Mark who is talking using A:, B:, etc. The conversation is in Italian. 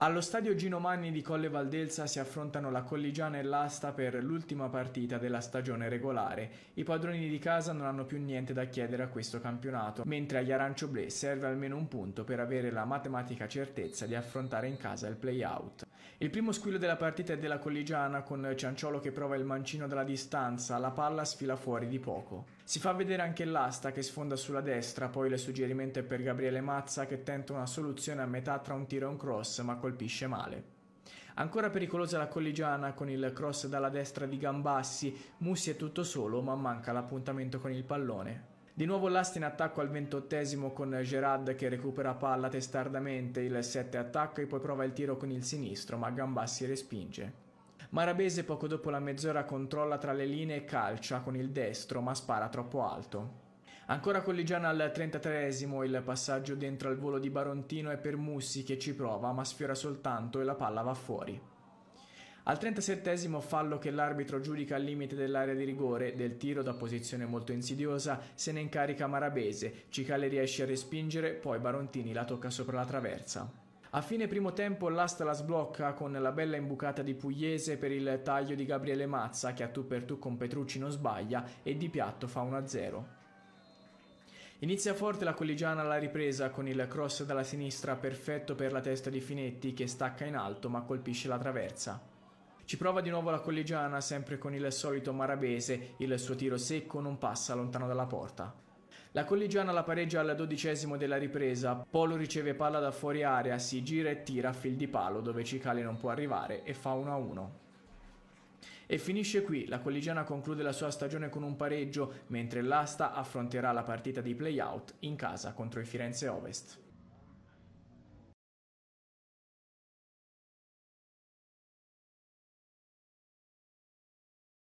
A: Allo stadio Gino Manni di Colle Valdelsa si affrontano la Colligiana e l'Asta per l'ultima partita della stagione regolare. I padroni di casa non hanno più niente da chiedere a questo campionato, mentre agli Arancio-Ble serve almeno un punto per avere la matematica certezza di affrontare in casa il play-out. Il primo squillo della partita è della Colligiana con Cianciolo che prova il mancino dalla distanza, la palla sfila fuori di poco. Si fa vedere anche l'asta che sfonda sulla destra, poi il suggerimento è per Gabriele Mazza che tenta una soluzione a metà tra un tiro e un cross ma colpisce male. Ancora pericolosa la colligiana con il cross dalla destra di Gambassi, Mussi è tutto solo ma manca l'appuntamento con il pallone. Di nuovo l'asta in attacco al ventottesimo con Gerard che recupera palla testardamente, il 7 attacca e poi prova il tiro con il sinistro ma Gambassi respinge. Marabese poco dopo la mezz'ora controlla tra le linee e calcia con il destro ma spara troppo alto. Ancora Colligiana al 33esimo, il passaggio dentro al volo di Barontino è per Mussi che ci prova ma sfiora soltanto e la palla va fuori. Al 37esimo fallo che l'arbitro giudica al limite dell'area di rigore, del tiro da posizione molto insidiosa, se ne incarica Marabese, Cicale riesce a respingere, poi Barontini la tocca sopra la traversa. A fine primo tempo l'asta la sblocca con la bella imbucata di Pugliese per il taglio di Gabriele Mazza che a tu per tu con Petrucci non sbaglia e di piatto fa 1-0. Inizia forte la colligiana alla ripresa con il cross dalla sinistra perfetto per la testa di Finetti che stacca in alto ma colpisce la traversa. Ci prova di nuovo la collegiana sempre con il solito Marabese, il suo tiro secco non passa lontano dalla porta. La collegiana la pareggia al dodicesimo della ripresa, Polo riceve palla da fuori area, si gira e tira a fil di palo dove Cicale non può arrivare e fa 1-1. E finisce qui, la Colligiana conclude la sua stagione con un pareggio, mentre l'Asta affronterà la partita di play-out in casa contro il Firenze Ovest.